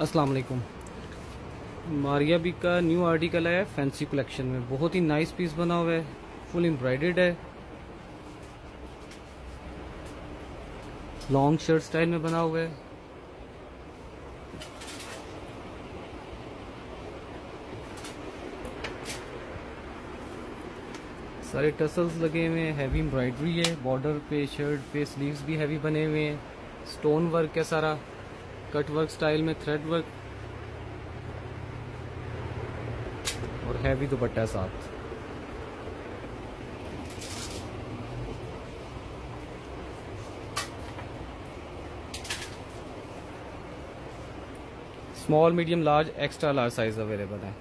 अस्सलाम वालेकुम मारिया बी का न्यू आर्टिकल है, फैंसी कलेक्शन में। बहुत ही नाइस पीस बना हुआ है फुल एम्ब्रॉयडेड है। लॉन्ग शर्ट स्टाइल में बना हुआ है। सारे टसल्स लगे हुए हैं हैवी एम्ब्रॉयडरी है बॉर्डर पे शर्ट पे स्लीव्स भी हैवी बने हुए हैं। स्टोन वर्क है सारा। कट वर्क स्टाइल में थ्रेड वर्क और हैवी दुपट्टा साथ। Small medium large extra large size available है।